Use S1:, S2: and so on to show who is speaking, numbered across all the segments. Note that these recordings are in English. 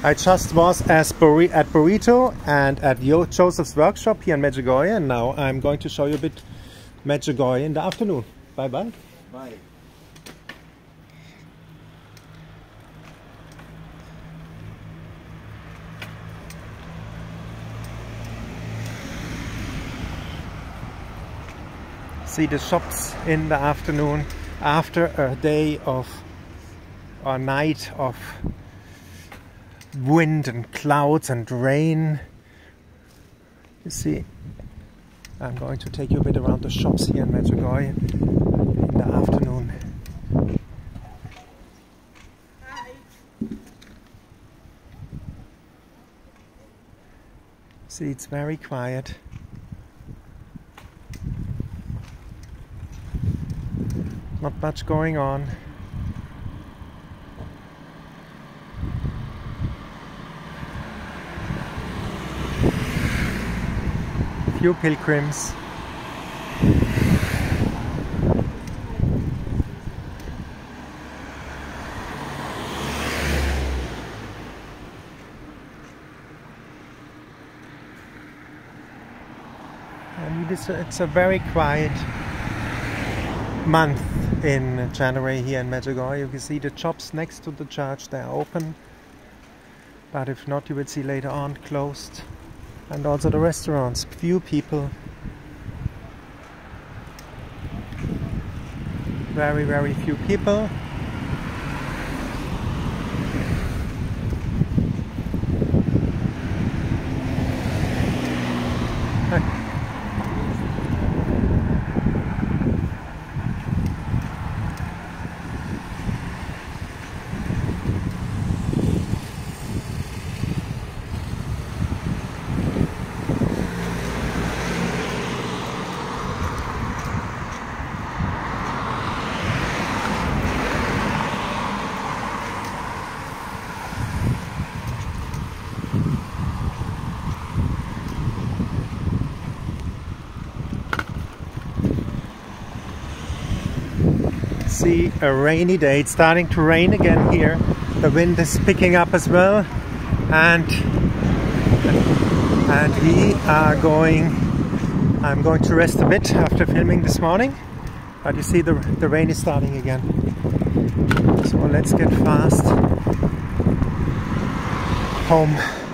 S1: I just was as at Burrito and at Yo Joseph's workshop here in Medjugorje and now I'm going to show you a bit Medjugorje in the afternoon. Bye bye.
S2: Bye.
S1: See the shops in the afternoon after a day of or night of wind and clouds and rain. You see, I'm going to take you a bit around the shops here in Medjugorje in the afternoon. See, it's very quiet. Not much going on. Few pilgrims. And it is a, it's a very quiet month in January here in Medjugorje. You can see the shops next to the church, they are open. But if not, you will see later on closed. And also the restaurants, few people. Very, very few people. See a rainy day. It's starting to rain again here. The wind is picking up as well. And and we are going I'm going to rest a bit after filming this morning. But you see the the rain is starting again. So let's get fast home.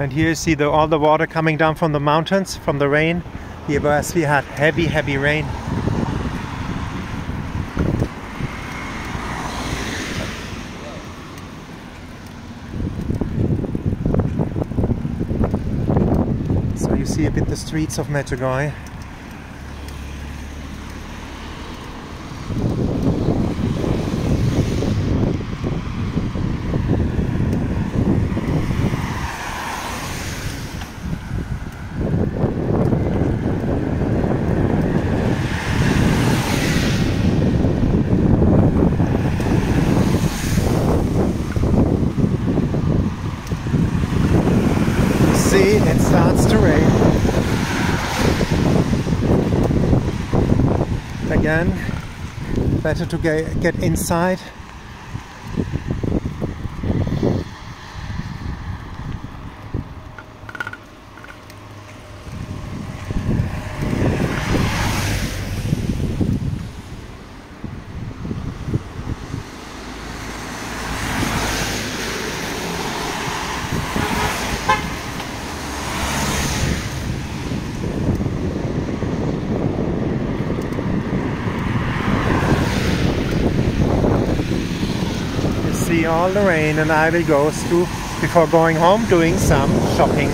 S1: And here you see the, all the water coming down from the mountains, from the rain. Here we had heavy, heavy rain. So you see a bit the streets of Medjugorje. See, it starts to rain. Again, better to get, inside. You see all the rain and I will go through before going home doing some shopping